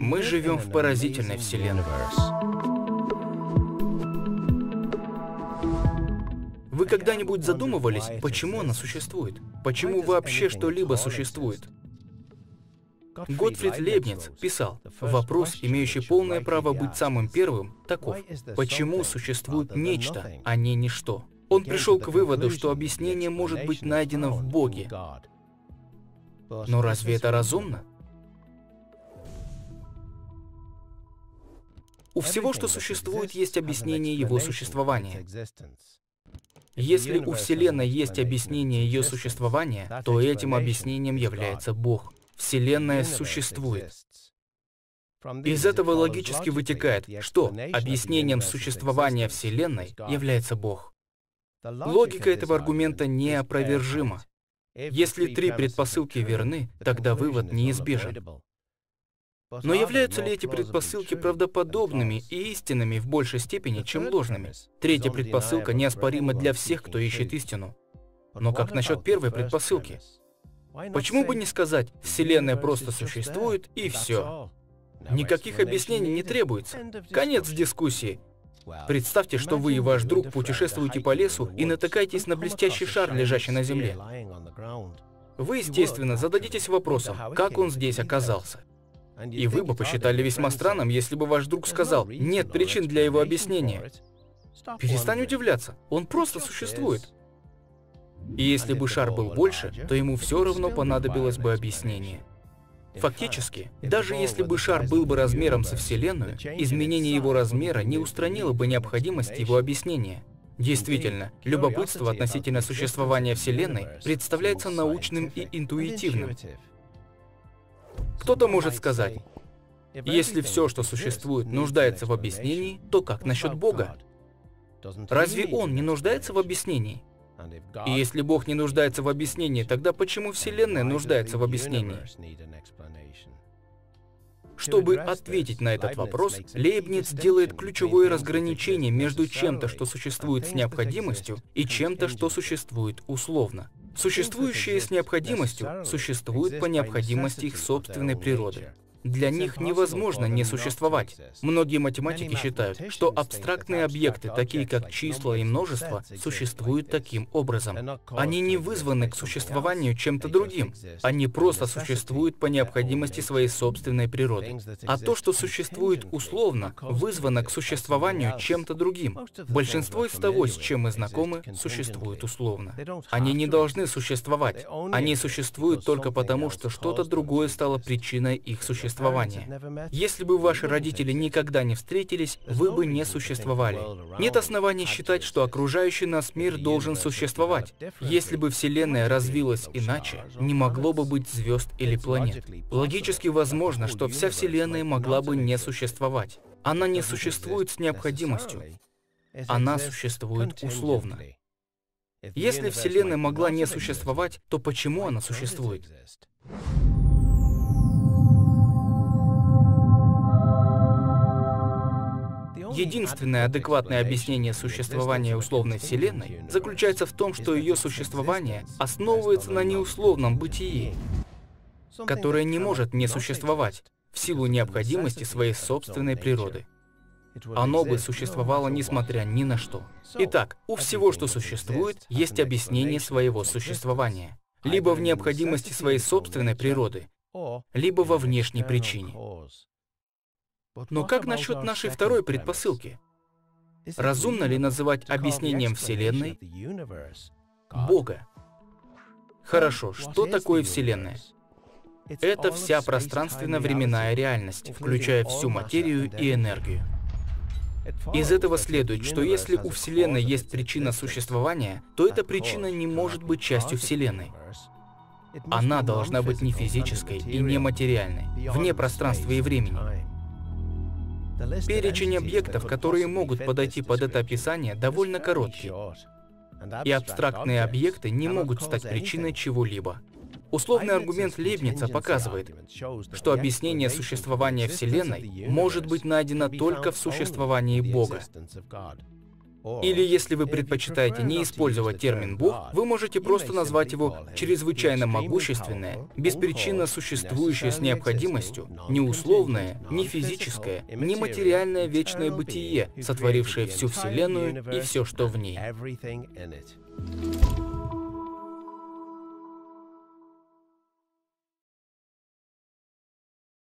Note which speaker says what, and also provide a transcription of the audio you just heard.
Speaker 1: Мы живем в поразительной вселенной. Вы когда-нибудь задумывались, почему она существует? Почему вообще что-либо существует? Готфрид Лейбниц писал, вопрос, имеющий полное право быть самым первым, таков. Почему существует нечто, а не ничто? Он пришел к выводу, что объяснение может быть найдено в Боге. Но разве это разумно? У всего, что существует, есть объяснение его существования. Если у Вселенной есть объяснение ее существования, то этим объяснением является Бог. Вселенная существует. Из этого логически вытекает, что объяснением существования Вселенной является Бог. Логика этого аргумента неопровержима. Если три предпосылки верны, тогда вывод неизбежен. Но являются ли эти предпосылки правдоподобными и истинными в большей степени, чем ложными? Третья предпосылка неоспорима для всех, кто ищет истину. Но как насчет первой предпосылки? Почему бы не сказать, Вселенная просто существует и все? Никаких объяснений не требуется. Конец дискуссии. Представьте, что вы и ваш друг путешествуете по лесу и натыкаетесь на блестящий шар, лежащий на земле. Вы, естественно, зададитесь вопросом, как он здесь оказался. И вы бы посчитали весьма странным, если бы ваш друг сказал, нет причин для его объяснения. Перестань удивляться, он просто существует. И если бы шар был больше, то ему все равно понадобилось бы объяснение. Фактически, даже если бы шар был бы размером со Вселенную, изменение его размера не устранило бы необходимость его объяснения. Действительно, любопытство относительно существования Вселенной представляется научным и интуитивным. Кто-то может сказать, если все, что существует, нуждается в объяснении, то как насчет Бога? Разве Он не нуждается в объяснении? И если Бог не нуждается в объяснении, тогда почему Вселенная нуждается в объяснении? Чтобы ответить на этот вопрос, Лейбниц делает ключевое разграничение между чем-то, что существует с необходимостью, и чем-то, что существует условно. Существующее с необходимостью существует по необходимости их собственной природы. Для них невозможно не существовать. Многие математики считают, что абстрактные объекты, такие как числа и множество, существуют таким образом. Они не вызваны к существованию чем-то другим. Они просто существуют по необходимости своей собственной природы. А то, что существует условно, вызвано к существованию чем-то другим. Большинство из того, с чем мы знакомы, существует условно. Они не должны существовать. Они существуют только потому, что что-то другое стало причиной их существования существования. Если бы ваши родители никогда не встретились, вы бы не существовали. Нет оснований считать, что окружающий нас мир должен существовать. Если бы Вселенная развилась иначе, не могло бы быть звезд или планет. Логически возможно, что вся Вселенная могла бы не существовать. Она не существует с необходимостью. Она существует условно. Если Вселенная могла не существовать, то почему она существует? Единственное адекватное объяснение существования условной Вселенной заключается в том, что ее существование основывается на неусловном бытии, которое не может не существовать в силу необходимости своей собственной природы. Оно бы существовало несмотря ни на что. Итак, у всего, что существует, есть объяснение своего существования. Либо в необходимости своей собственной природы, либо во внешней причине. Но как насчет нашей второй предпосылки? Разумно ли называть объяснением Вселенной Бога? Хорошо, что такое Вселенная? Это вся пространственно-временная реальность, включая всю материю и энергию. Из этого следует, что если у Вселенной есть причина существования, то эта причина не может быть частью Вселенной. Она должна быть не физической и не материальной, вне пространства и времени. Перечень объектов, которые могут подойти под это описание, довольно короткий. И абстрактные объекты не могут стать причиной чего-либо. Условный аргумент Лейбница показывает, что объяснение существования Вселенной может быть найдено только в существовании Бога. Или если вы предпочитаете не использовать термин «Бог», вы можете просто назвать его чрезвычайно могущественное, беспричинно существующее с необходимостью, не условное, не физическое, не материальное вечное бытие, сотворившее всю Вселенную и все, что в ней.